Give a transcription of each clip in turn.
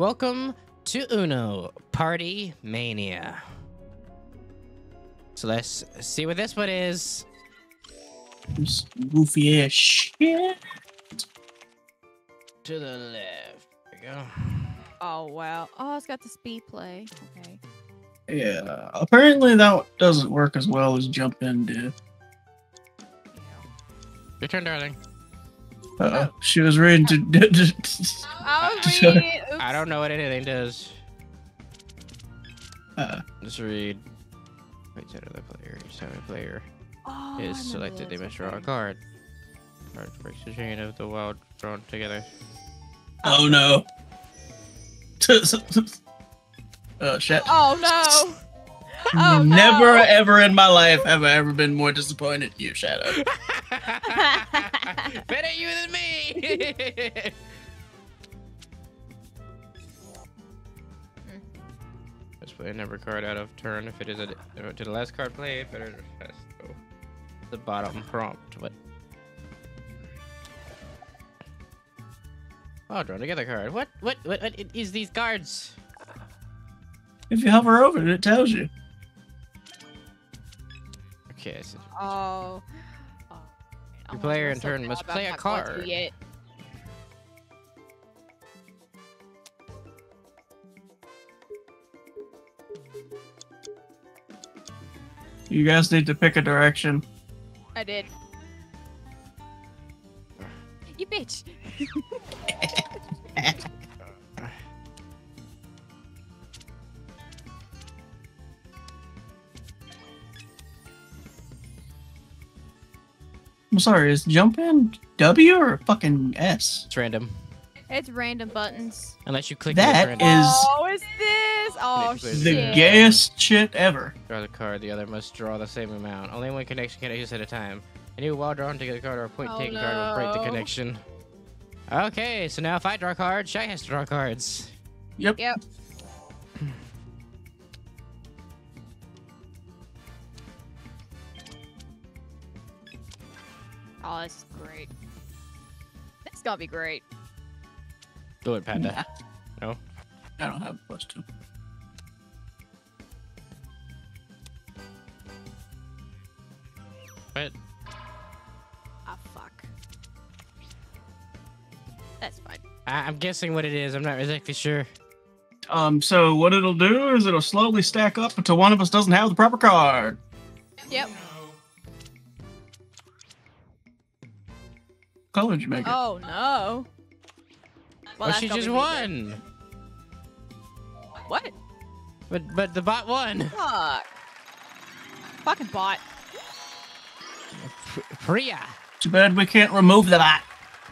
Welcome to Uno Party Mania. So let's see what this one is. This goofy ass shit. To the left. There we go. Oh wow. Oh, it's got the speed play. Okay. Yeah. Apparently that doesn't work as well as jump in did. Your turn, darling. Uh, she was ready to. I was Sure. reading it. Oops. I don't know what anything does. uh, Let's read. Wait, set other player. Seven player Oh, I is selected. They must draw a card. Card breaks the chain of the wild drawn together. oh no. uh, shit. Oh no. Oh, Never no. ever in my life have I ever been more disappointed in you, Shadow. Better you than me. Let's play another card out of turn. If it is a to the last card played, better has to go the bottom prompt. What? Oh, draw together card. What? What? What? What is these cards? If you hover over it, it tells you. Okay, so oh. oh. Your player in turn must play a card. You guys need to pick a direction. I did. You bitch. sorry, is jump in W or fucking S? it's random. It's random buttons. Unless you click That it, it's is- Oh, is this? Oh The shit. The gayest shit ever. Draw the card. The other must draw the same amount. Only one connection can exist at a time. A new while drawn together card or a point Oh, taken card will break the connection. Okay, so now if I draw cards, Shy has to draw cards. Yep. Yep. Oh, this is great. This is gonna be great. Do it, Panda. No. I don't have a plus two. But Ah, fuck. That's fine. I- I'm guessing what it is. I'm not exactly sure. Um, so what it'll do is it'll slowly stack up until one of us doesn't have the proper card. Yep. Color did you make it? Oh no. Well, that's she just won. then. What? But but the bot won. Fuck. Fucking bot. P- Priya. Too bad we can't remove the bot.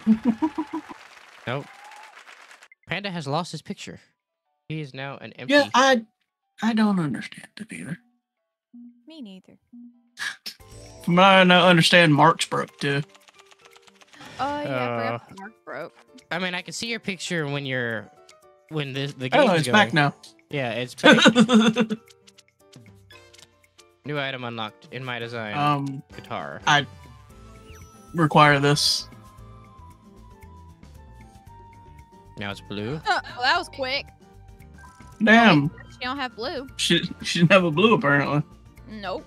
Nope. Panda has lost his picture. He is now an empty. Yeah, I I don't understand it either. Me neither. From what I understand Mark's broke too. Oh yeah, I Uh, mark broke. I mean, I can see your picture when you're when the the Oh, game's it's going. back now. Yeah, it's back. New item unlocked in my design. um, guitar. I require this. Now it's blue. Well, that was quick. Damn, She don't have blue. she she didn't have a blue apparently. Nope.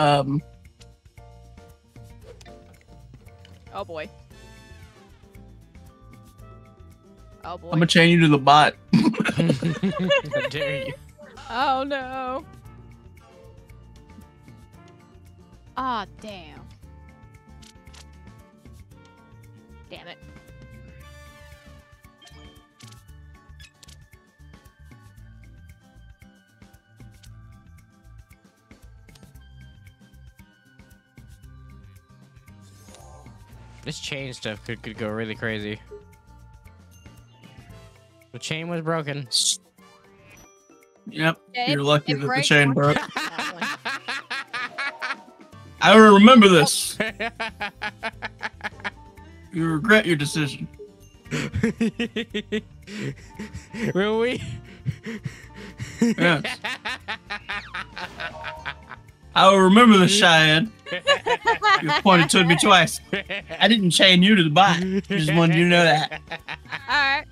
Um, Oh boy. Oh boy. I'm gonna chain you to the bot. How dare you? Oh no. Ah, damn. Damn it. This chain stuff could, could go really crazy. The chain was broken. Yep, Yeah, you're lucky that the chain broke. than that one. I remember this. You regret your decision. Will we? Yes. I will remember the Cheyenne. You pointed to me twice. I didn't chain you to the bot. Just wanted you to know that. Alright.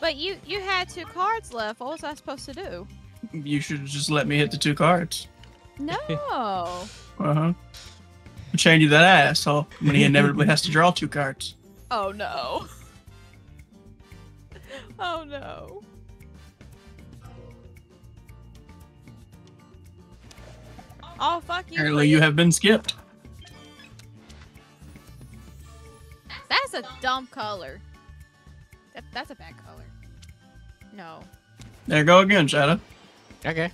But you you had two cards left. What was I supposed to do? You should just let me hit the two cards. No. Uh huh. I Chain you that asshole when he inevitably has to draw two cards. oh no. Oh no. Oh fuck you. Apparently, you have been skipped. That's a dumb color. That, that's a bad color. No. There you go again, Shadow. okay.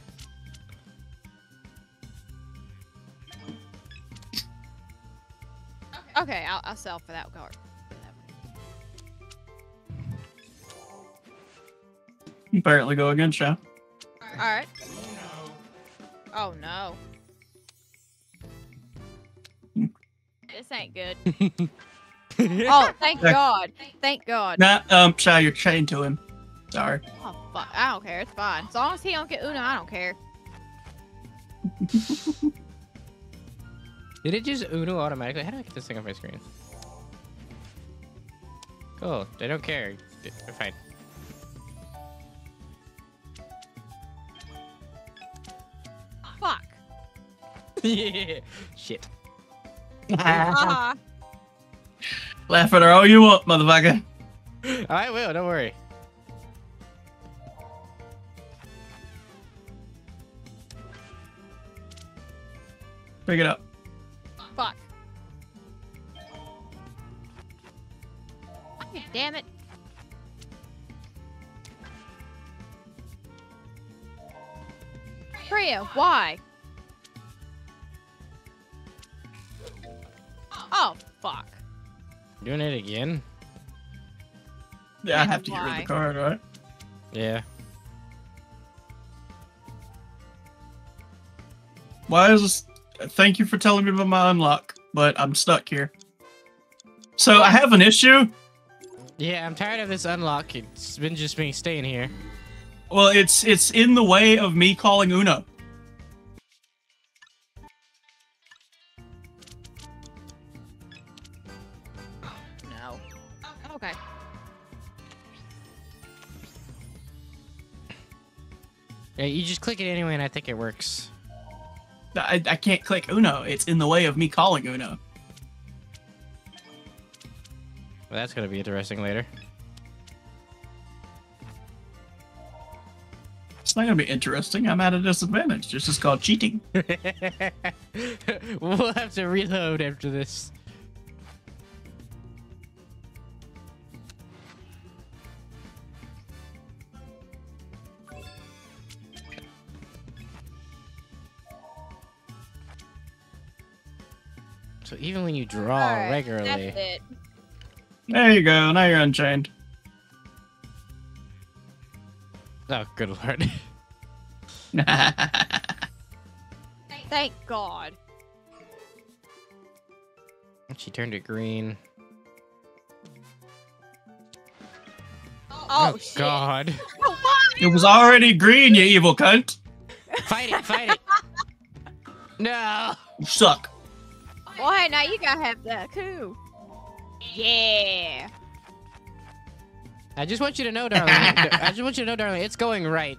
Okay, I'll, I'll sell for that card. Apparently, go again, Shadow. Alright. Oh no. This ain't good. Oh, thank God. Thank God. Nah, um, Shadow, you're chained to him. Sorry. Oh, fuck. I don't care. It's fine. As long as he don't get Uno, I don't care. Did it just Uno automatically? How do I get this thing off my screen? Cool. They don't care. They're fine. Fuck. yeah. Shit. Laugh at her all you want, motherfucker. I will. Don't worry. Pick it up. Fuck. Damn it. Priya, why? Oh, fuck. Doing it again? Yeah, I have to get rid of the card, right? Yeah. Why is this? Thank you for telling me about my unlock, but I'm stuck here. So I have an issue. Yeah, I'm tired of this unlock. It's been just me staying here. Well, it's it's in the way of me calling Uno. Click it anyway, and I think it works. I, I can't click Uno. It's in the way of me calling Uno. Well, that's gonna be interesting later. It's not gonna be interesting. I'm at a disadvantage. This is called cheating. we'll have to reload after this. So even when you draw Alright, regularly, That's it. There you go. Now you're unchained. oh good lord, Thank God. she turned it green. Oh, oh, shit. god, it was already green, you evil cunt. fight it, fight it. No. You suck. Well, hey, now you gotta have that coup. Yeah. I just want you to know, darling. I just want you to know, darling. It's going right.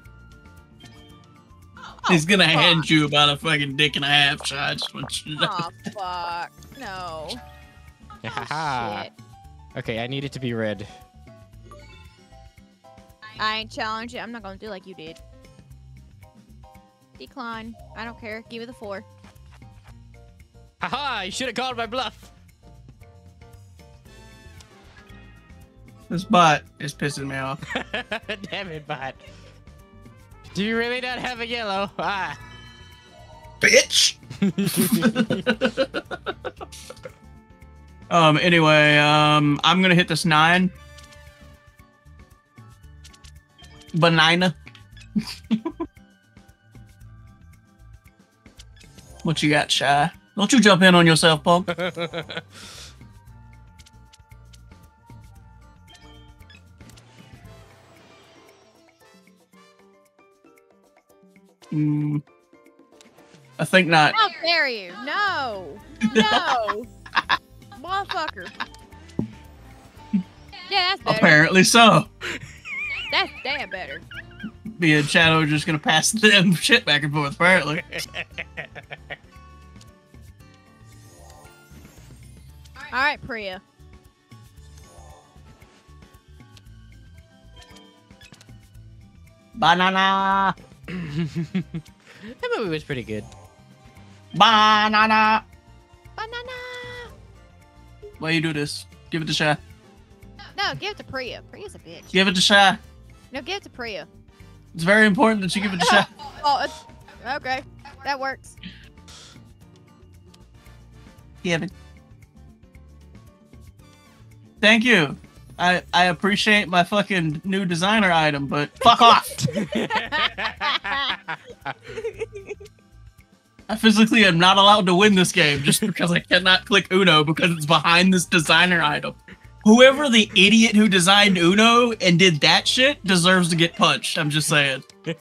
He's gonna fuck. hand you about a fucking dick and a half. So I just want you to know. Oh, fuck. No. Oh, shit. okay, I need it to be red. I ain't challenging. I'm not gonna do like you did. Decline. I don't care. Give it the four. Haha! You should have called my bluff. This bot is pissing me off. Damn it, bot. Do you really not have a yellow? Ah. Bitch. um. Anyway, um, I'm gonna hit this nine. Banana. what you got, shy? Don't you jump in on yourself, punk? mm, I think not. How dare you? No. No. Motherfucker. Yeah, that's better. Apparently so. That's damn better. Me and Shadow are just gonna pass them shit back and forth, apparently. All right, Priya. Banana. that movie was pretty good. Banana. Banana. Why you do this? Give it to Shy. No, no, give it to Priya. Priya's a bitch. Give it to Shy. No, give it to Priya. It's very important that you give it to Shy. Oh, it's, okay. That works. Give it. Thank you. I I appreciate my fucking new designer item, but fuck off. I physically am not allowed to win this game just because I cannot click Uno because it's behind this designer item. Whoever the idiot who designed Uno and did that shit deserves to get punched. I'm just saying.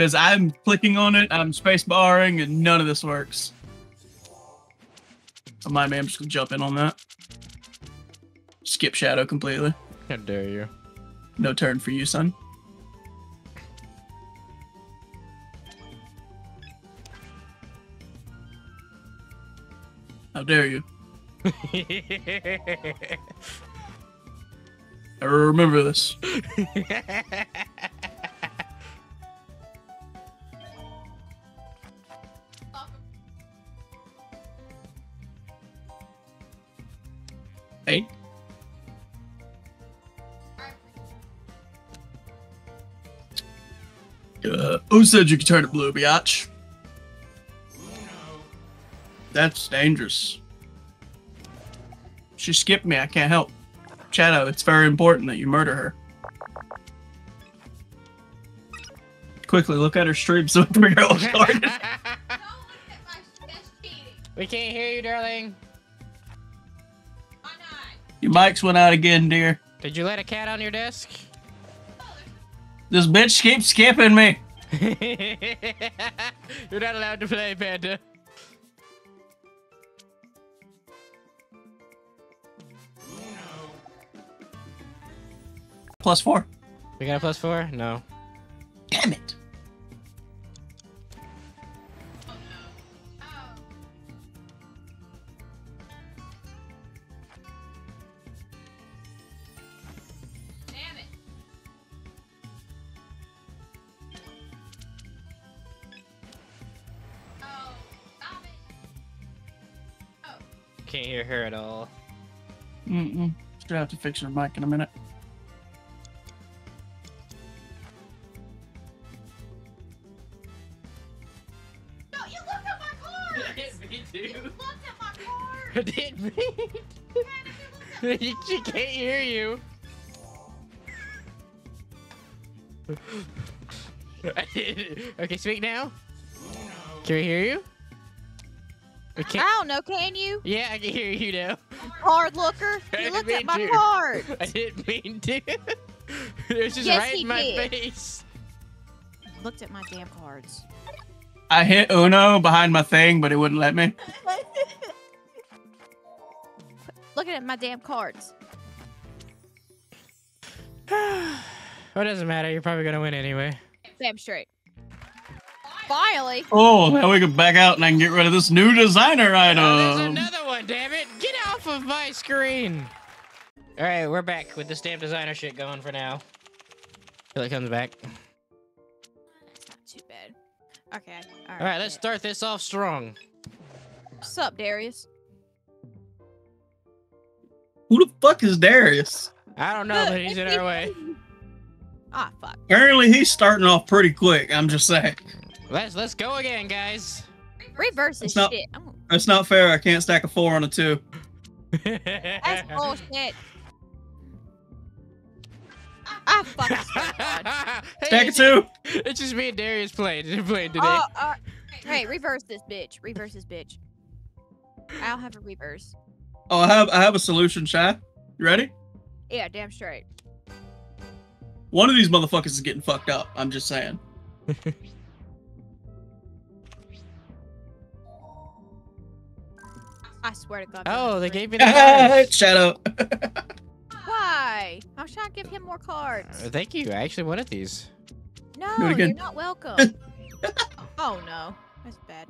Because I'm clicking on it, I'm space barring, and none of this works. My man, I'm just gonna jump in on that. Skip shadow completely. How dare you? No turn for you, son. How dare you? I remember this. who said you could turn it blue, biatch? That's dangerous. She skipped me. I can't help. Shadow, it's very important that you murder her. Quickly, look at her stream so we can figure out what started. we can't hear you, darling. Your mics went out again, dear. Did you let a cat on your desk? This bitch keeps skipping me. You're not allowed to play, Panda. Plus four. We got a plus four? No. Damn it. Hear her at all. Mm-mm. Just gonna have to fix your mic in a minute. No, you looked at my card. Me You too. looked at my card. I didn't mean. she can't hear you. I did. Okay, speak now. Can we hear you? We I don't know. Can you? Yeah, I can hear you now. Hard looker. You looked at my to. card. I didn't mean to. it was just Yes, right in my did. face. Looked at my damn cards. I hit Uno behind my thing, but it wouldn't let me. Looking at my damn cards. Well, it doesn't matter. You're probably gonna win anyway. Damn straight. Finally. Oh, now we can back out and I can get rid of this new designer item. Oh, there's another one, damn it! Get off of my screen! Alright, we're back with the stamp designer shit going for now. Till it comes back. That's not too bad. Okay. All right. Alright, let's start this off strong. What's up, Darius? Who the fuck is Darius? I don't know, but he's in our way. Ah, fuck. Apparently he's starting off pretty quick. I'm just saying. Let's let's go again, guys. Reverse this It's not- shit. I'm, That's not fair. I can't stack a four on a two. that's bullshit. Ah, fuck. Hey, Stack a it's- two. It's just me and Darius playing. Playing today. Oh, uh, hey, reverse this bitch. Reverse this bitch. I'll have a reverse. Oh, I have I have a solution, Shy. You ready? Yeah, damn straight. One of these motherfuckers is getting fucked up. I'm just saying. I swear to God. Oh, they gave me the cards. Shadow. Why? I was trying to give him more cards. Uh, Thank you. I actually wanted these. No, you're not welcome. oh no, that's bad.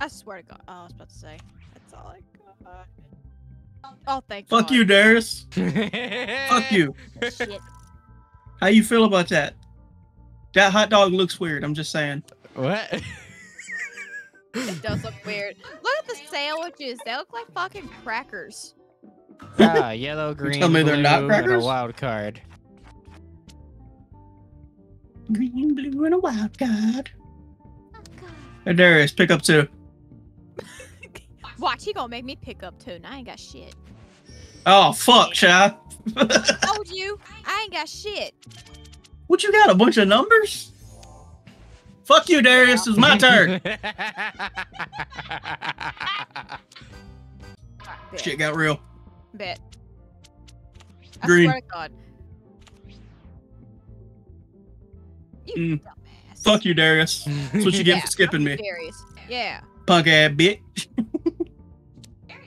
I swear to God. Oh, I was about to say. That's all I got. Oh, thank Fuck God. you, Darius. Fuck you. Shit. How you feel about that? That hot dog looks weird. I'm just saying. What? It does look weird. Look at the sandwiches. They look like fucking crackers. ah, yellow, green, tell me they're not blue, and a wild card. Green, blue, and a wild card. Oh, God. Hey, Darius, pick up two. Watch, he gonna make me pick up two, and I ain't got shit. Oh, fuck, Shy. Told you, I ain't got shit. what you got? A bunch of numbers? Fuck you, Darius. It's my turn. Bet. Shit got real. Bet. I Green. swear to God. You Mm. dumbass. Fuck you, Darius. That's what you get Yeah, for skipping me. Darius. Yeah. Punk ass bitch.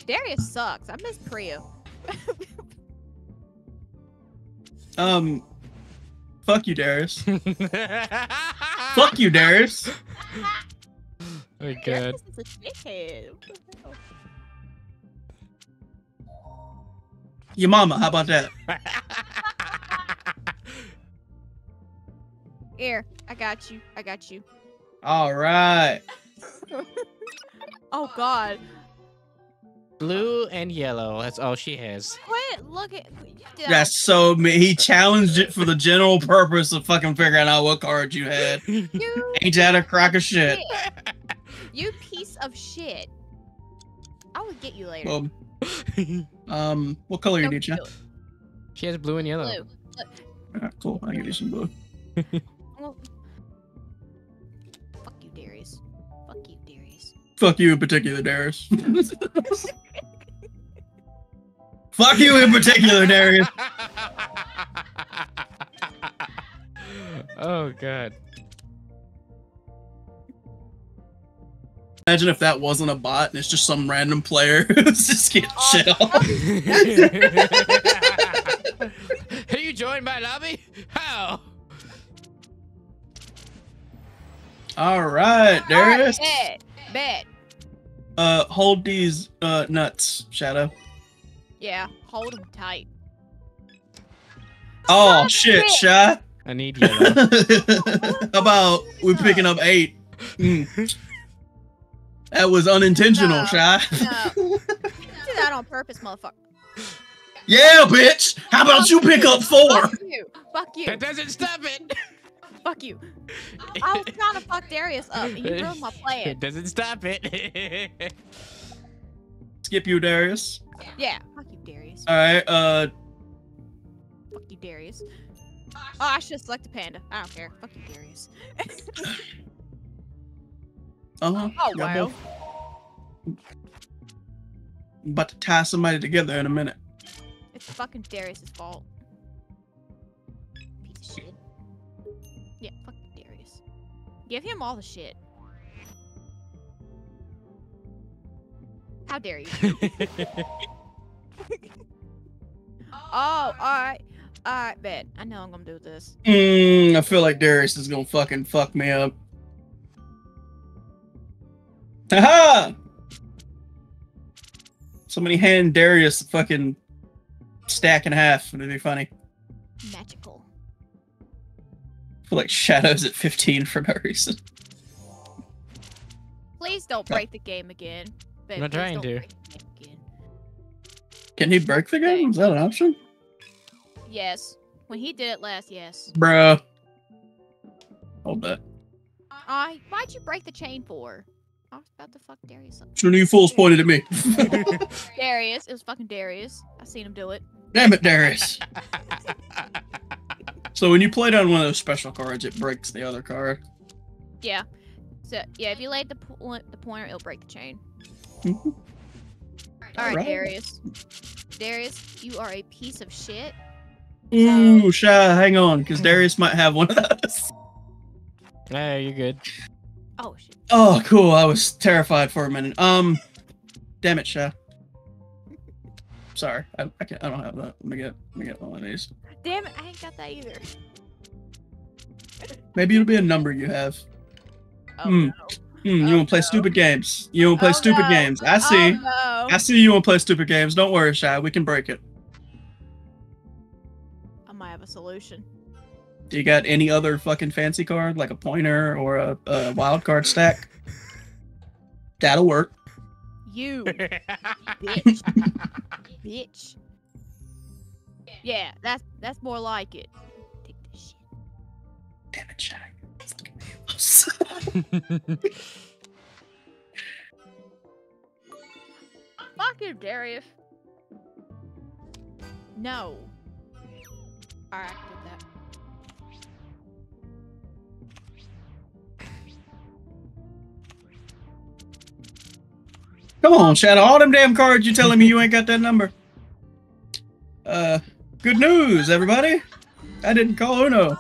Darius sucks. I miss Priya. Um, fuck you, Darius. fuck you, Darius. Oh, God. Is a dickhead. What the hell? Your mama. How about that? Here, I got you. I got you. All right. Oh God. Blue and yellow. That's all she has. Quit. Look at. you That's so me. He challenged it for the general purpose of fucking figuring out what cards you had. You, Ain't that a crock of shit? you piece of shit. I will get you later. Well, um, what color you Don't need, Chad? do it. she has blue and yellow. Blue. Alright, cool. I'll give you some blue. Well, fuck you, Darius. Fuck you, Darius. Fuck you in particular, Darius. Fuck you in particular, Darius. oh god. Imagine if that wasn't a bot and it's just some random player who's just getting Oh, shit off. Have you joined my lobby? How? All right, Darius. Bet. Bet. Uh, hold these uh nuts, Shadow. Yeah. Hold him tight. Oh Son shit, of a I need you. How about we picking up eight? Mm. That was unintentional, No. Shy. No. You did that on purpose, motherfucker. Yeah, bitch. How about you pick up four? Fuck you. Fuck you. that doesn't stop it. Fuck you. I was trying to fuck Darius up, and you ruined my plan. It doesn't stop it. Skip you, Darius. Yeah. Fuck you, Darius. All right. Uh, Fuck you, Darius. Oh, I should select the panda. I don't care. Fuck you, Darius. uh huh. Oh, wow. About to tie somebody together in a minute. It's fucking Darius's fault. Piece of shit. Yeah, fuck Darius. Give him all the shit. How dare you? Oh, alright. Alright, bet. I know I'm gonna do this. Mm, I feel like Darius is gonna fucking fuck me up. Haha! Somebody hand Darius a fucking stack in half. It'd be funny. Magical. I feel like Shadow's at 15 for no reason. Please don't break the game again. Bet, not please trying to. break the game again. Can he break the game? Is that an option? Yes. When he did it last, yes. Bruh. Hold that. I why'd you break the chain for? I was about to fuck Darius up. One of you fools pointed at me. Darius, it was fucking Darius. I seen him do it. Damn it, Darius. So when you play down one of those special cards, it breaks the other card. Yeah. So yeah, if you laid the po- the pointer, it'll break the chain. All right, Alright. Darius. Darius, you are a piece of shit. Ooh, shy, hang on, because Darius might have one of those. Hey, you're good? Oh shit. Oh, cool. I was terrified for a minute. Um, damn it, shy. Sorry, I, I can't. I don't have that. Let me get. Let me get one of these. Damn it, I ain't got that either. Maybe it'll be a number you have. Oh Hmm. no. Hmm, you Oh, want to play no. stupid games? You want to play Oh, stupid no. games? I see. Oh, no. I see you want to play stupid games. Don't worry, shy. We can break it. I might have a solution. Do you got any other fucking fancy card, like a pointer or a, a wild card stack? That'll work. You bitch. bitch. Yeah, that's that's more like it. Take this shit. Damn it, shy. Fuck you, Darius. No. Alright, did that. Come on, Shadow. All them damn cards you telling me you ain't got that number. Uh, good news, everybody. I didn't call Uno.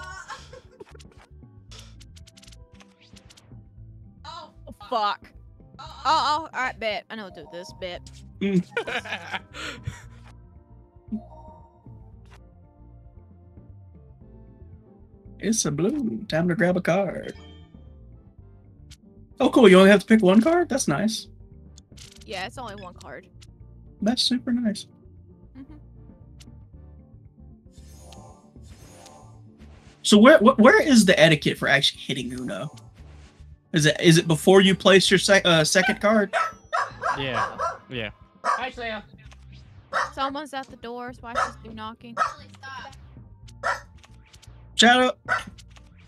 Fuck. Oh, oh, alright, bet. I know what to do this, bet. It's a blue. Time to grab a card. Oh, cool. You only have to pick one card? That's nice. Yeah, it's only one card. That's super nice. Mhm. So where wh- where is the etiquette for actually hitting Uno? Is it is it before you place your sec- uh, second card? yeah, yeah. Hi, Slayer. Someone's at the door, so I should do knocking. Shadow,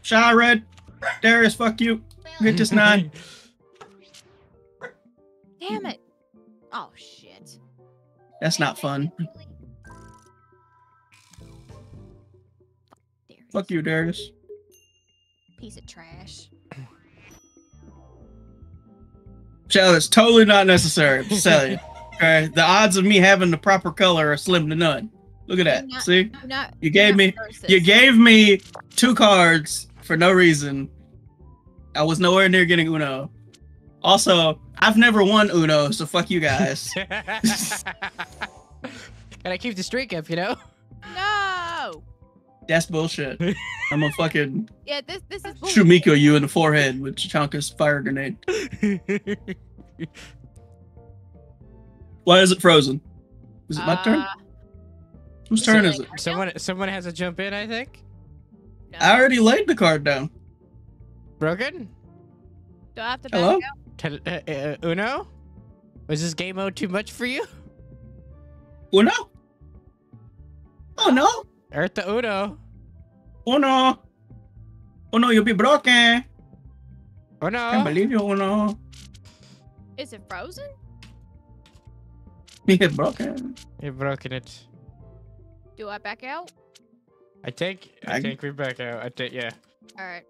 Shy Red, Darius, fuck you. Get this nine. Damn it! Oh shit. That's not fun. Darius. Fuck you, Darius. Piece of trash. Shadow, that's totally not necessary. I'm just telling you. Okay, the odds of me having the proper color are slim to none. Look at that. Not- See, Do not. You gave me- reverse you gave me two cards for no reason. I was nowhere near getting Uno. Also, I've never won Uno, so fuck you guys. Gotta keep the streak up, you know. No. That's bullshit. I'm a fucking Yeah, this this is bull- Shumiko you in the forehead with Chachanka's fire grenade. Why is it frozen? Is it my turn? Uh, Whose turn is it? someone, someone has to jump in. I think. no. I already laid the card down. Broken. Do I have to back Hello? out? Tel- uh, uh, Uno. Was this game mode too much for you? Uno. Oh no! Earth the Uno. Oh no! Oh no, you'll be broken! Oh no! Can't believe you, oh no! Is it frozen? You get broken. You've broken it. Do I back out? I think. I, I- think we're back out. I think. Yeah. All right.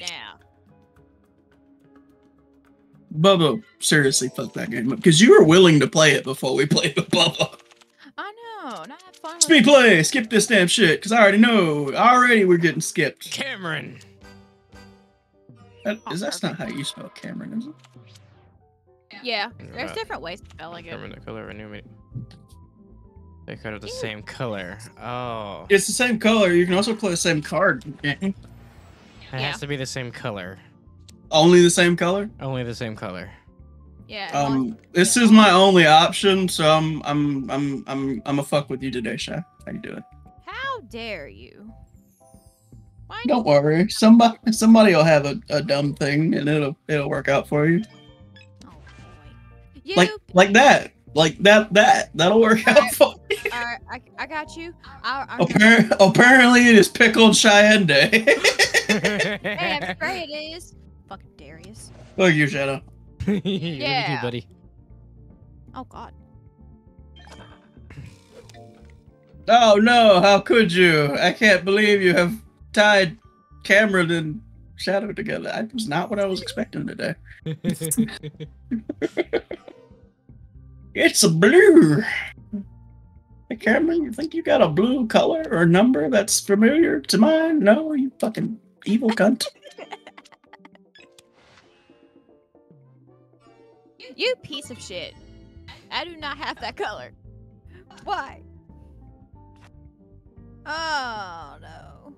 Now. Bubba, seriously, fuck that game up. Because you were willing to play it before we played with Bubba. I know. Not have fun. Speed it. play, skip this damn shit, because I already know. Already we're getting skipped. Cameron. That, oh, is that's not how you spell Cameron, is it? Yeah. There's different ways of spelling it. Cameron the color of a new me. They could have the same color. Oh. It's the same color. You can also play the same card. It Yeah. has to be the same color. Only the same color. Only the same color. Yeah. Um, this is my only option, so I'm I'm I'm I'm I'm a fuck with you today, Shy. How you doing? How dare you? Why Don't worry, somebody somebody will have a, a dumb thing and it'll it'll work out for you. Oh boy. You. Like like that, like that that that'll work out for. You. All right. I, I got you. I, Appar- apparently, it is pickled Cheyenne Day. Hey, I'm afraid it is. Fucking Darius. Fuck you, Shadow. yeah. Yeah. buddy. Oh God. Oh no! How could you? I can't believe you have tied Cameron and Shadow together. That was not what I was expecting today. It's a blue. I Cameron, you think you got a blue color or number that's familiar to mine? No, you fucking evil cunt. You piece of shit. I do not have that color. Why? Oh no.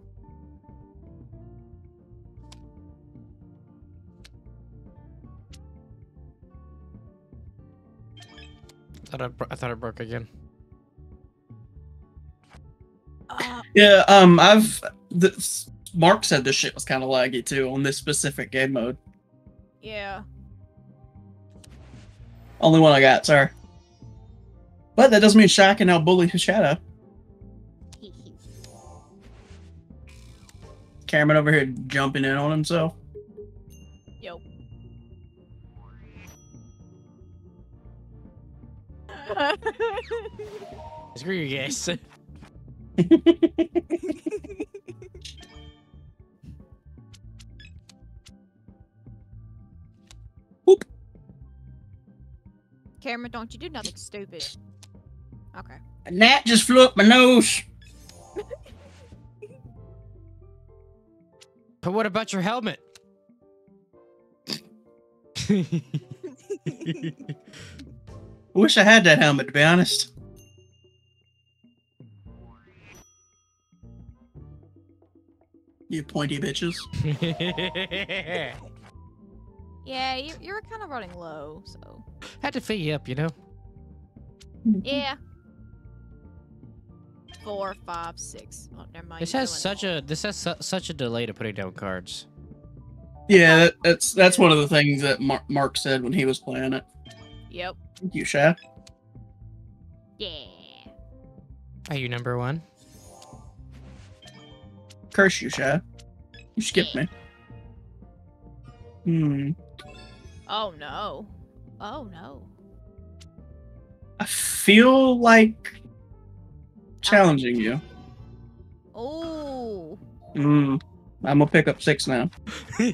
I thought I, I thought it broke again. Uh, Yeah, um, I've this, Mark said this shit was kind of laggy too on this specific game mode. yeah. Only one I got, sorry. But that doesn't mean Shaq can now bully his shadow. Cameron over here jumping in on himself. Yo. Screw you guys. Cameron, don't you do nothing stupid. Okay. A gnat just flew up my nose. but what about your helmet? Wish I had that helmet, to be honest. You pointy bitches. Yeah, you, you were kind of running low, so. Had to fill you up, you know. Yeah. Four, five, six. Oh, never mind. This has such a this has su- such a delay to putting down cards. Yeah, that, that's that's one of the things that Mark, Mark said when he was playing it. Yep. Thank you, Sha. Yeah. Are you number one? Curse you, Sha. You skipped me. Hmm. Oh no. Oh no. I feel like challenging you. Oh. Hmm. I'm gonna pick up six now.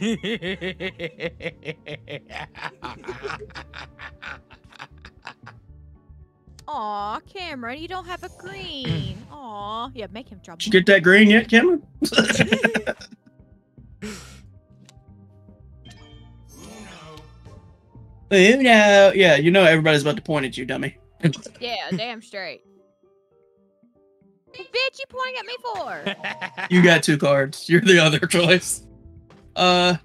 Aw, Cameron, you don't have a green. Aw. Yeah, make him drop. Did you get that green yet, Cameron? Uno. Yeah, you know everybody's about to point at you, dummy. Yeah, damn straight. Bitch, you pointing at me for? You got two cards. You're the other choice. Uh,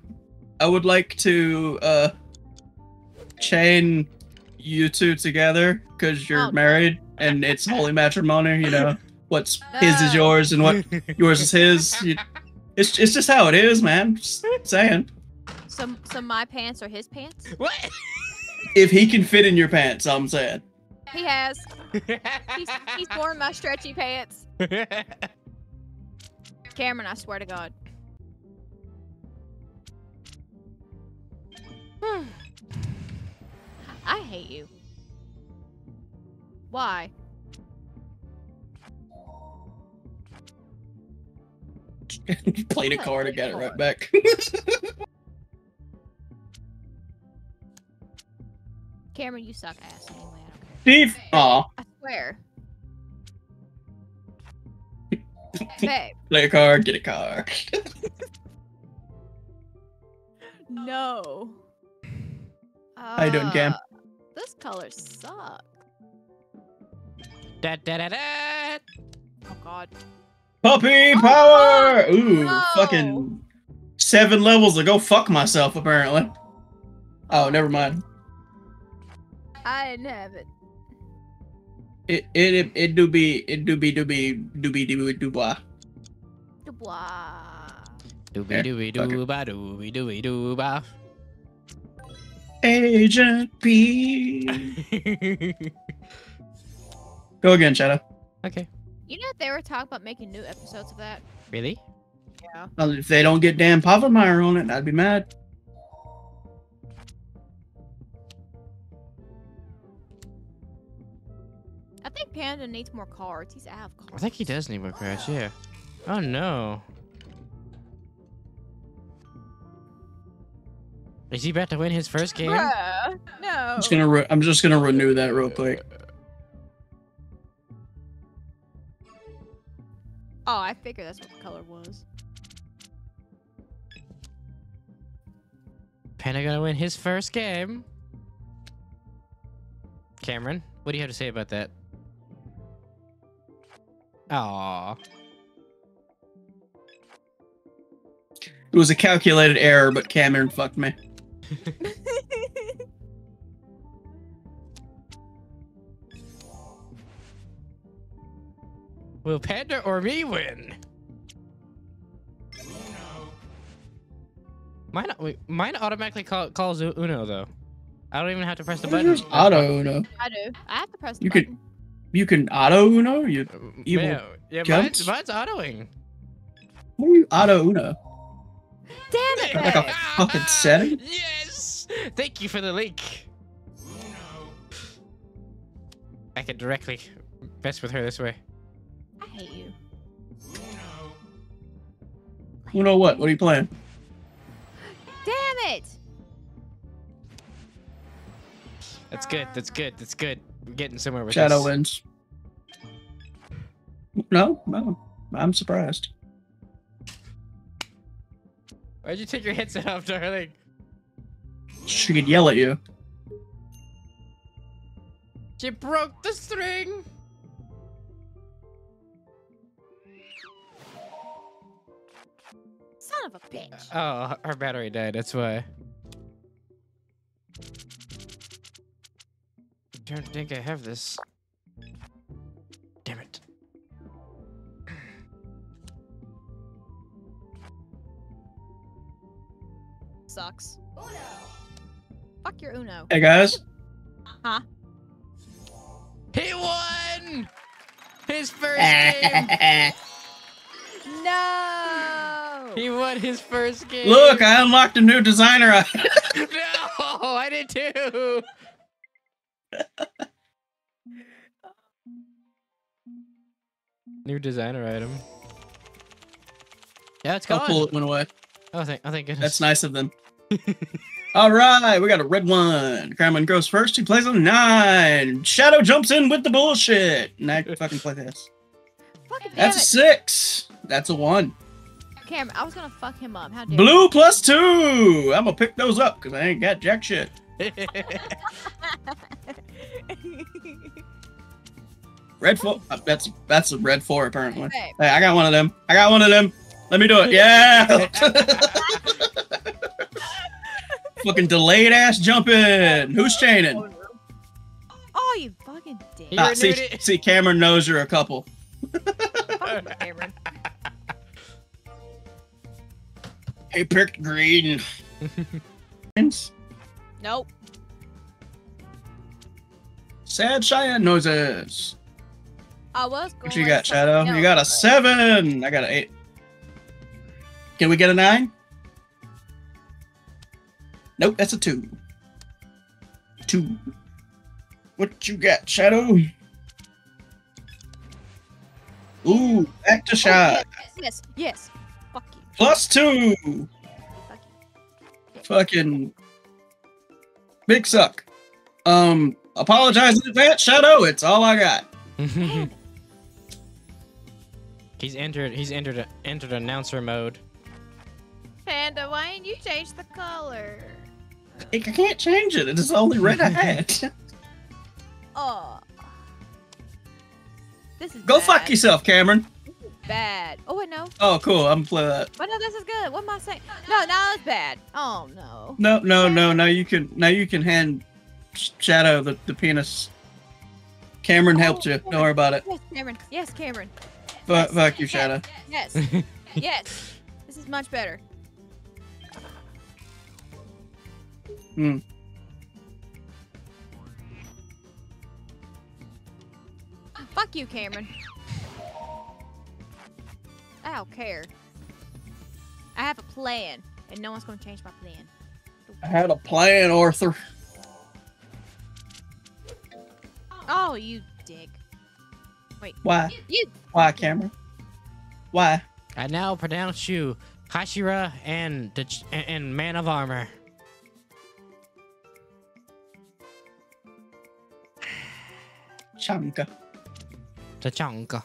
I would like to uh chain you two together because you're Oh, no. married and it's holy matrimony. You know, what's his is yours and what yours is his. You, it's it's just how it is, man. Just saying. Some, some my pants are his pants. what? If he can fit in your pants, I'm saying. He has. He's, he's worn my stretchy pants. Cameron, I swear to God. I hate you. Why? Played a card and got it right back. Cameron, you suck ass anyway. I don't care. Steve. Aw. I swear. Babe, Play a card, get a card. no. How you doing, Cam? Uh, This color sucks. da, da, da, da. Oh God. Puppy Oh, power! Ooh, no. fucking seven levels to go fuck myself, apparently. Oh, never mind. I didn't have it. It it it, it do be it do be do be do be do be do blah. Blah. Doobie eh, doobie fuck it. dooba doobie doobie dooba. Agent P. Go again, Shadow. okay. You know they were talking about making new episodes of that. Really? Yeah. Well, If they don't get Dan Povenmire on it, I'd be mad. I think Panda needs more cards. He's out of cards. I think he does need more cards. Yeah. Oh no. Is he about to win his first game? Bruh, no. I'm just gonna I'm just gonna renew that real quick. Oh, I figured that's what the color was. Panda gonna win his first game. Cameron, what do you have to say about that? Aww. It was a calculated error, but Cameron fucked me. Will Panda or me win? Mine, wait, mine automatically call, calls Uno though. I don't even have to press the button. There's auto Uno. I do. I have to press the You could- button. You can auto Uno. You uh, evil yeah, yeah mine's, mine's autoing. what are you auto Uno? Damn it! Like a fucking setting? Yes! Thank you for the link. I can directly mess with her this way. I hate you. Uno what? What are you playing? Damn it! That's good. That's good. That's good. We're getting somewhere with Shadow this. wins. No, no. I'm surprised. Why'd you take your headset off, darling? She could yell at you. She broke the string. Son of a bitch. Oh, her battery died. That's why. Don't think I have this. Damn it. Sucks. Uno. Fuck your Uno. Hey guys, Huh? He won his first game. No! He won his first game. look, I unlocked a new designer. no, I did too. New designer item. Yeah, it's I'll gone. pull it went away. Oh, thank, oh, thank goodness. That's nice of them. All right, we got a red one. Cameron goes first. He plays on nine. Shadow jumps in with the bullshit. And I fucking play this. Fucking That's a it. six. That's a one. Cameron, I was gonna fuck him up. How dare Blue plus two. I'm gonna pick those up because I ain't got jack shit. You. Red four. uh, That's that's a red four apparently. Okay. Hey, I got one of them. I got one of them. Let me do it. Yeah. Fucking delayed ass jumping. Who's chaining? Oh, you fucking dick. Ah, see, see, Cameron knows you're a couple. Fuck you, Cameron. He picked green. Nope. Sad Cheyenne noises. I was going. What you got, Shadow? You got a seven. I got an eight. Can we get a nine? Nope, that's a two. Two. What you got, Shadow? Ooh, back to Oh, shot. yes, yes, yes. Fuck you. Plus two. Fuck you. Fucking big suck. Um, apologize in advance, Shadow. It's all I got. He's entered. He's entered. Entered announcer mode. Panda, why didn't you change the color? I can't change it. It is only red I had. Oh. This is Go bad. fuck yourself, Cameron. Bad. Oh wait, no. Oh, cool. I'm gonna play that. But no, this is good. What am I saying? No, now it's bad. Oh no. No, no, no. Now you can. Now you can hand Shadow the, the penis. Cameron helped you. Don't worry about it. Yes, Cameron. Yes, Cameron. Fuck, fuck you, Shadow. Yes. yes. This is much better. Hmm. Fuck you, Cameron. I don't care. I have a plan, and no one's gonna change my plan. I had a plan, Arthur. Oh, you dick. Wait. Why? You. Why, Cameron? Why? I now pronounce you Hashira and and- and Man of Armor. Chanka. Tachanka.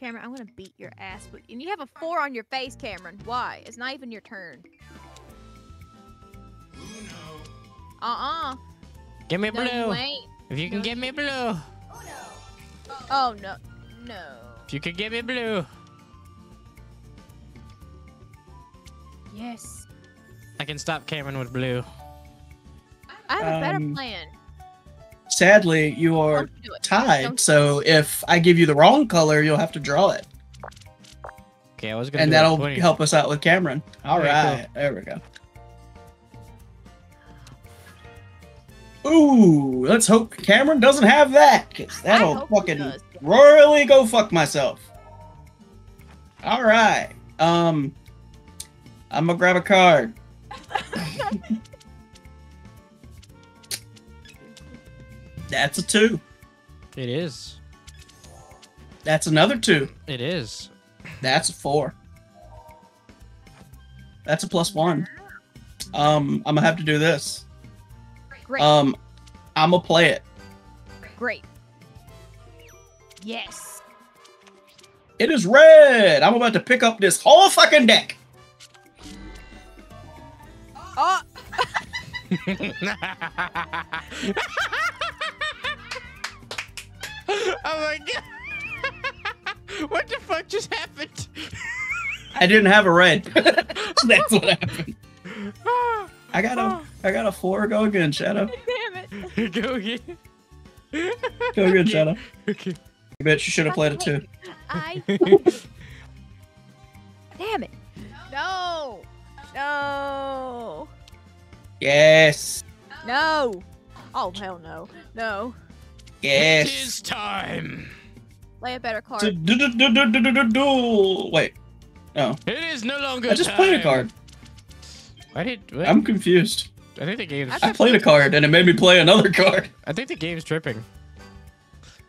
Cameron, I'm gonna beat your ass. But and you have a four on your face, Cameron. Why? It's not even your turn. Uh-uh. Give me No, blue. ain't. If you can No, give me blue. Oh no, no. If you could give me blue. Yes. I can stop Cameron with blue. I have a better Um, plan. Sadly, you are Don't you do it. tied. So if I give you the wrong color, you'll have to draw it, Okay, I was gonna and that'll 20. help us out with Cameron. All Okay, right, there we go. Ooh, let's hope Cameron doesn't have that, cause that'll hope fucking does. royally go fuck myself. All right, um, I'm gonna grab a card. That's a two. It is. That's another two. It is. That's a four. That's a plus one. Um, I'm gonna have to do this. Great. Um, I'm gonna play it. Great. Yes. It is red. I'm about to pick up this whole fucking deck. Oh, oh my god! what the fuck just happened? I didn't have a red. That's what happened. I got a, I got a four. Go again, Shadow. damn it. Go again. Go again, Shadow. Okay. I bet you should have played it too. I. damn it. No. No. Yes, No. Oh hell no. No. It yes. is time. Lay a better card. du- du- du- Wait, no. It is no longer. I just played a card. I did. What? I'm confused. I think the game's. I I played a card and it made me play another card. I think the game's tripping.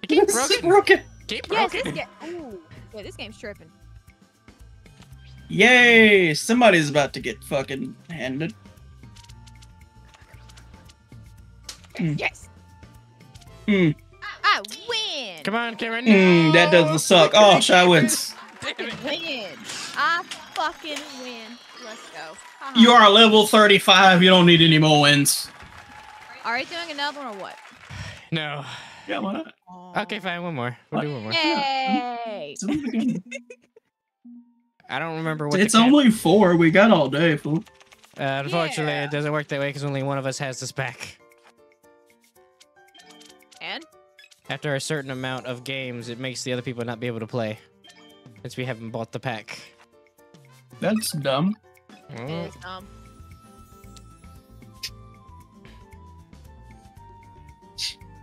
The game's broken. broken. Game Yes, broken. this game. Yeah, this game's tripping. Yay! Somebody's about to get fucking handed. Yes. Hmm. I win. Come on, Cameron. Hmm, that doesn't suck. Oh, Shy wins. Damn it. Win. I fucking win. Let's go. Haha. You are level 35. You don't need any more wins. Are you doing another one or what? No. Yeah, why not? Okay, fine. One more. We'll do one more. Yay. I don't remember what. It's only four. We got all day, fool. Uh, unfortunately, Yeah. it doesn't work that way because only one of us has this pack. After a certain amount of games, it makes the other people not be able to play. Since we haven't bought the pack. That's dumb. Oh, it's um.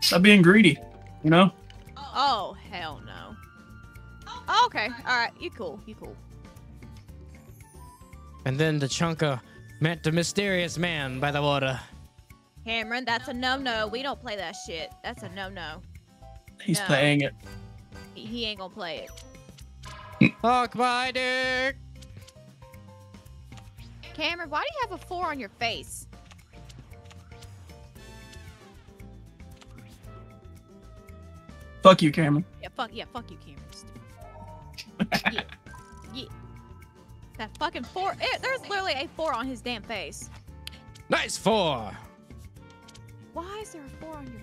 Stop being greedy. You know? Oh hell no. Okay. All right. You cool. You cool. And then the chunker met the mysterious man by the water. Cameron, that's a no-no. We don't play that shit. That's a no-no. He's No. playing it. He, he ain't gonna play it. Fuck my dick! Cameron, why do you have a four on your face? Fuck you, Cameron. Yeah, fuck yeah, fuck you, Cameron. Yeah, yeah. That fucking four. eh, there's literally a four on his damn face. Nice four! Why is there a four on your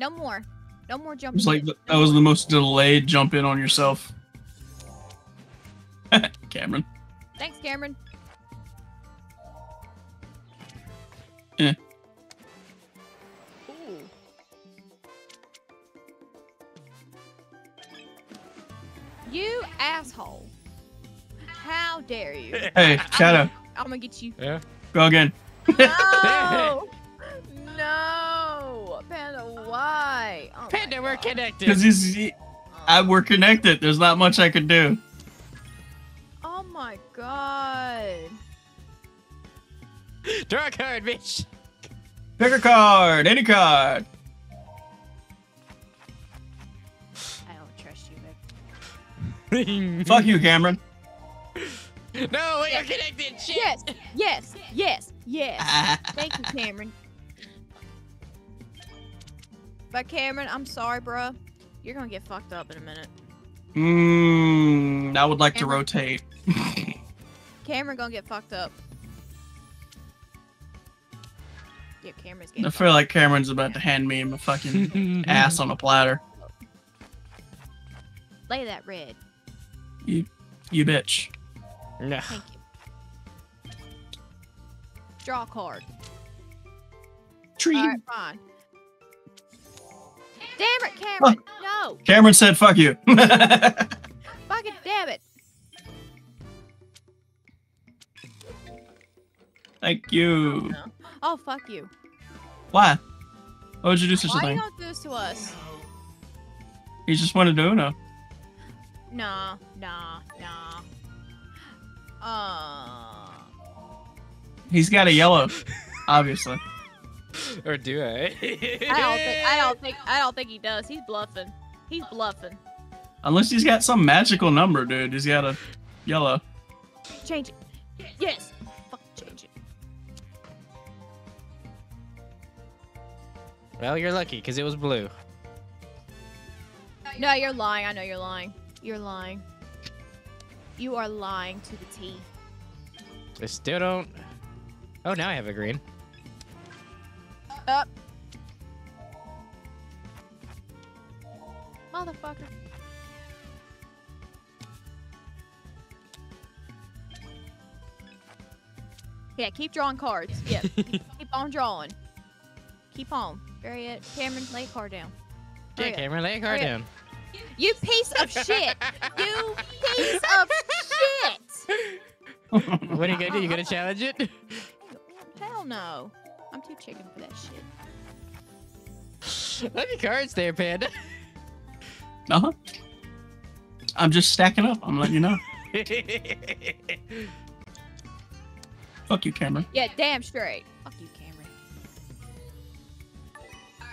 No more. No more It jumping. was like in. the- that was the most delayed jump in on yourself. Cameron. Thanks, Cameron. Eh. Ooh. You asshole. How dare you? Hey, Shadow, I'm gonna get you. Yeah? go again. No! no! Panda, why? Oh Panda, we're connected! Because he's, he, I, we're connected. There's not much I could do. Oh my god. Draw a card, bitch! Pick a card, any card. I don't trust you, man. Fuck you, Cameron. No, we are connected! Shit! Yes, yes, yes, yes. Thank you, Cameron. But Cameron, I'm sorry, bruh. You're gonna get fucked up in a minute. Mmm. I would like to rotate. Cameron gonna get fucked up. Yeah, Cameron's getting I feel like Cameron's about to hand me my fucking ass on a platter. Lay that red. You, you bitch. No. Thank you. Draw a card. Tree. Alright, fine. Damn it, Cameron! No! Cameron said, "Fuck you." Fucking damn it! Thank you. Oh, fuck you. Why? Why would you do such a Why you thing? gonna do this to us? He just wanted to Uno. Nah, nah, nah. Uh. He's got a yellow, obviously. or do I? I don't think. I don't think. I don't think he does. He's bluffing. He's bluffing. Unless he's got some magical number, dude. He's got a yellow. Change it. Yes. Fuck. Change it. Well, you're lucky because it was blue. No, you're lying. I know you're lying. You're lying. You are lying to the T. I still don't. Oh, now I have a green. Up. Motherfucker. Yeah, keep drawing cards. Yeah, keep on drawing. Keep on. Very it. Cameron, lay a card down. Yeah, Cameron, lay a card down. You piece of shit. You piece of shit. what are you gonna do? You gonna challenge it? Hell no. I'm chicken for that shit. Look at cards there, Panda. Uh huh. I'm just stacking up. I'm letting you know. Fuck you, Cameron. Yeah, damn straight. Fuck you, Cameron.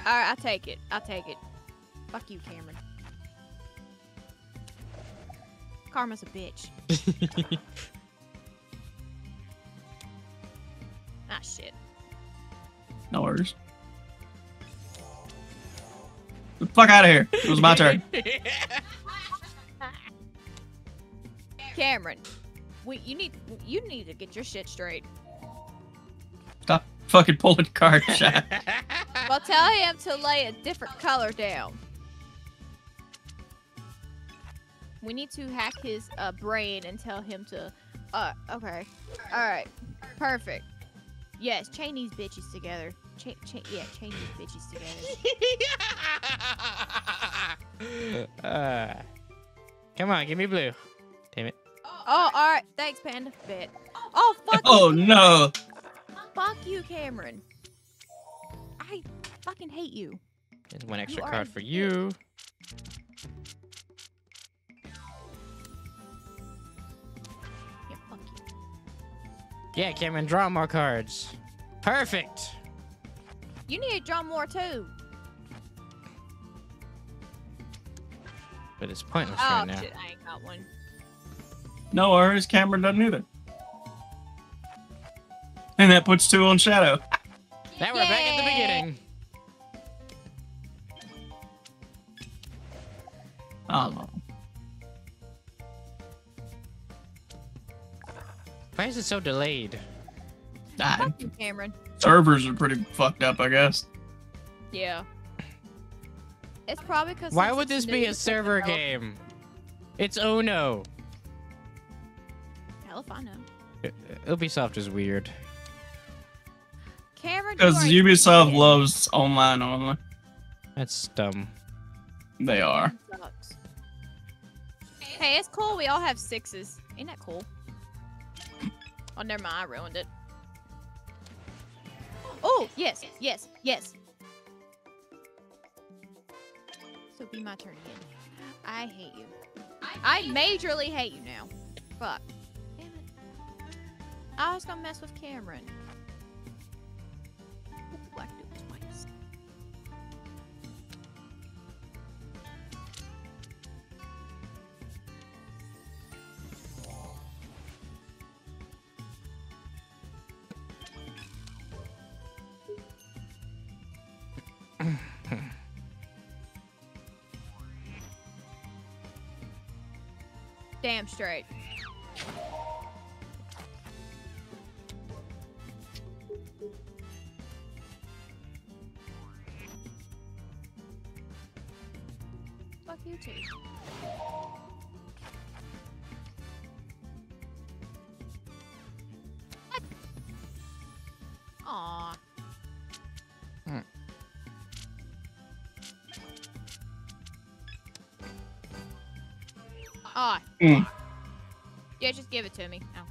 Alright, I'll take it. I'll take it. Fuck you, Cameron. Karma's a bitch. Ah, shit. No worries. Get the fuck out of here. It was my turn. Cameron, we, you need you need to get your shit straight. Stop fucking pulling cards, Shaq. Well, tell him to lay a different color down. We need to hack his uh, brain and tell him to. Uh, okay. All right. Perfect. Yes, chain these bitches together. Cha- cha- yeah, chain these bitches together. uh, come on, give me blue. Damn it. Oh, all right. Thanks, Panda. Bet. Oh, fuck Oh you. no. Fuck you, Cameron. I fucking hate you. There's one extra are card a for bitch. you. Yeah, Cameron, draw more cards. Perfect. You need to draw more too. But it's pointless Oh right now. shit, I ain't got one. No worries. Cameron doesn't either. And that puts two on Shadow. Now we're back at the beginning. Oh. Why is it so delayed? Ah, Fuck you, Cameron. servers are pretty fucked up, I guess. Yeah. It's probably because. Why would this be a server game? It's Uno. Hell if I know. Uh, Ubisoft is weird. Cameron, you Because are Ubisoft idiot. loves online only. That's dumb. They are. Sucks. Hey, it's cool. We all have sixes. Ain't that cool? Oh, never mind. I ruined it. Oh, yes, yes, yes. So be my turn again. I hate you. I majorly hate you now. Fuck. Damn it. I was gonna mess with Cameron. Damn straight. Fuck you too. Mm. Yeah, just give it to me. I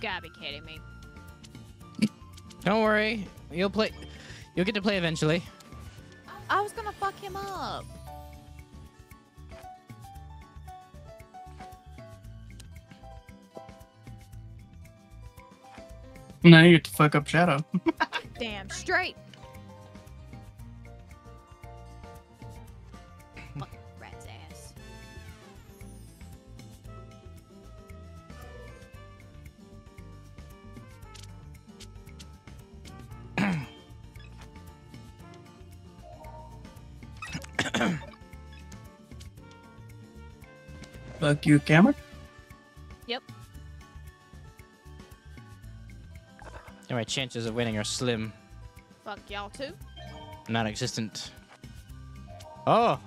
gotta be kidding me. Don't worry. You'll play. You'll get to play eventually. I was gonna fuck him up. now you get to fuck up Shadow. Damn straight. Uh, Fuck you, Cameron. Yep. And my chances of winning are slim, Fuck y'all too. non-existent. Oh.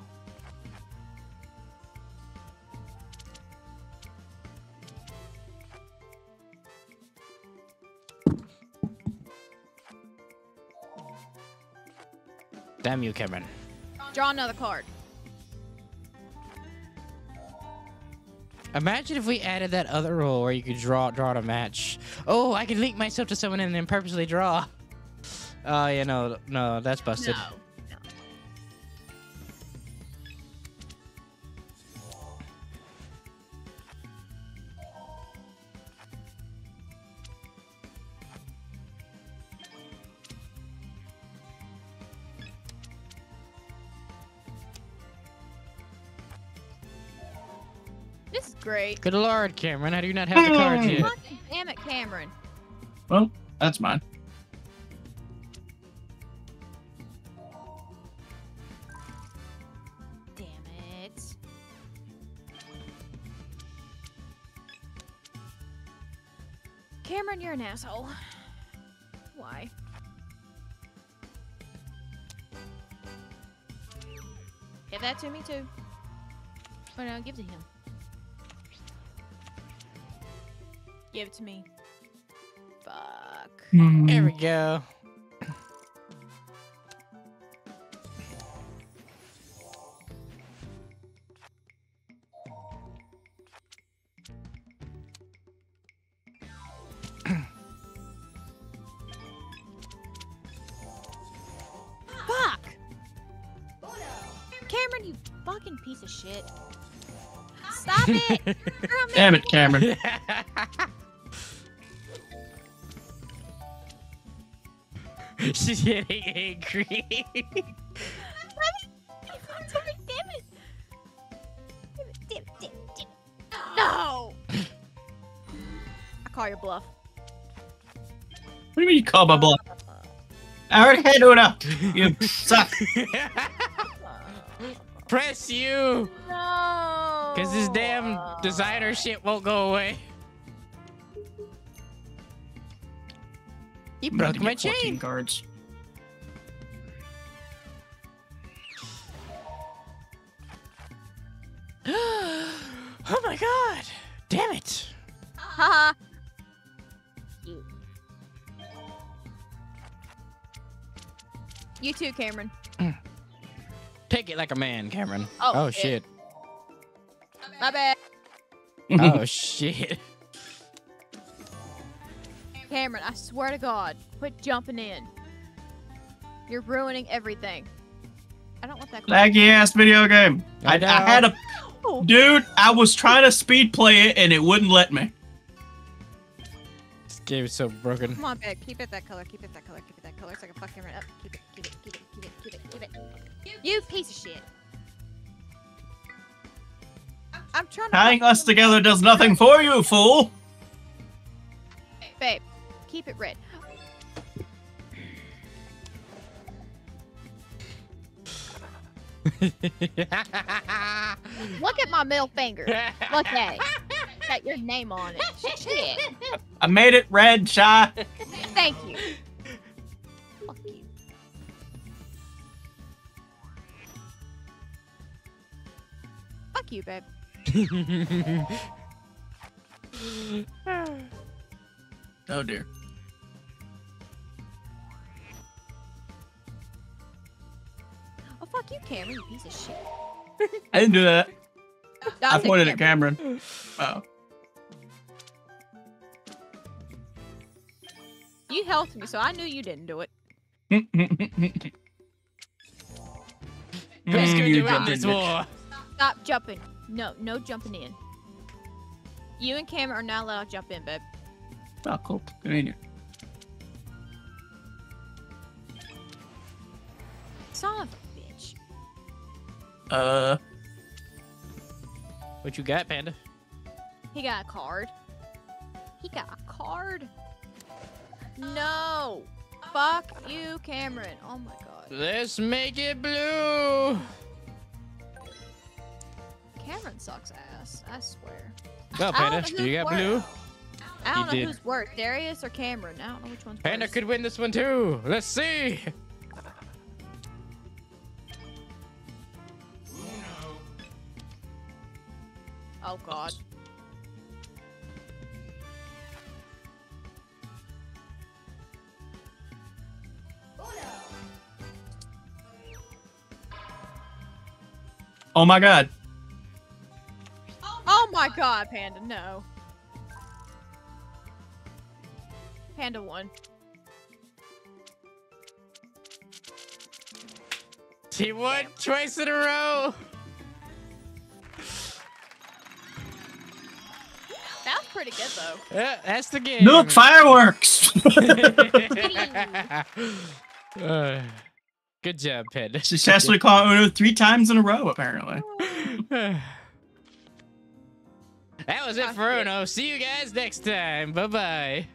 Damn you, Cameron. Draw another card. Imagine if we added that other rule where you could draw draw to match. Oh, I could link myself to someone and then purposely draw. Oh, yeah, no, no, that's busted. No. Great. Good lord, Cameron, how do you not have the cards yet? Fucking damn it, Cameron. Well, that's mine. Damn it. Cameron, you're an asshole. Why? Give that to me too. Oh no, give to him. Give it to me. Fuck. Hmm. There we go. Fuck! Cameron, you fucking piece of shit. Stop it! Damn it, Cameron. She's getting angry. Damn it! Damn it! Damn it! Damn it! Damn it! Damn it! No! I call your bluff. What do you mean you call my bluff? I already had Uno. You suck. Press you, No! cause this damn designer shit won't go away. You broke my chain. cards. God! Damn it! Haha. you. You too, Cameron. Take it like a man, Cameron. Oh, oh shit! shit. My bad. oh shit! Cameron, I swear to God, quit jumping in. You're ruining everything. I don't want that. card. Laggy ass video game. I, I I had a No. Dude, I was trying to speed play it and it wouldn't let me. This game is so broken. Come on, babe. Keep it that color. Keep it that color. Keep it that color. So I can fucking run up. Keep it. Keep it. Keep it. Keep it. Keep it. Keep it. You piece of shit. I'm trying to. Tying us together does nothing for you, fool. Babe, keep it red. Look at my middle finger. Look at it. Got your name on it. Shit. I made it red, Shy. Thank you. Fuck you. Fuck you, babe. Oh dear. Fuck you, Cameron, you piece of shit. I didn't do that. That I was a pointed at Cameron. Cameron. Oh. You helped me, so I knew you didn't do it. Who's Mm, going you to win jumped this in. war? Stop jumping. No, no jumping in. You and Cameron are not allowed to jump in, babe. Oh, cool. Convenient. Son of a bitch. Uh, What you got, Panda? He got a card. He got a card. No. Fuck you, Cameron. Oh my god. Let's make it blue. Cameron sucks ass. I swear. Go, I don't Panda. know Do you who's got blue? I don't He know did. who's worse, Darius or Cameron. I don't know which one's Panda worse. could win this one too. Let's see. Oh god. oh my god. Oh my god, Panda, no. Panda won. He won twice in a row. Pretty good though. Yeah, that's the game. Look, fireworks! Uh, good job, Panda. Successfully caught Uno three times in a row, apparently. that was it for Uno. See you guys next time. Bye bye.